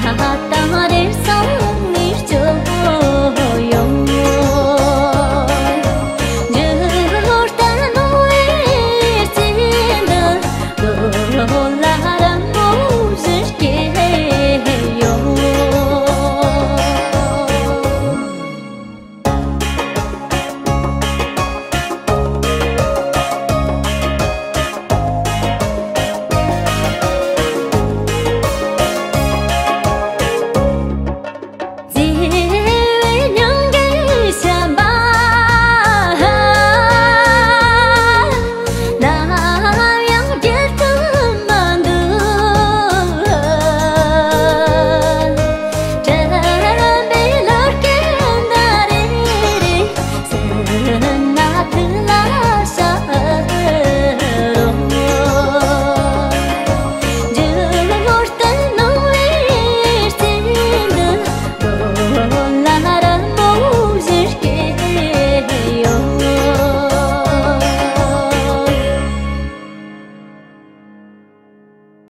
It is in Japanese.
頭です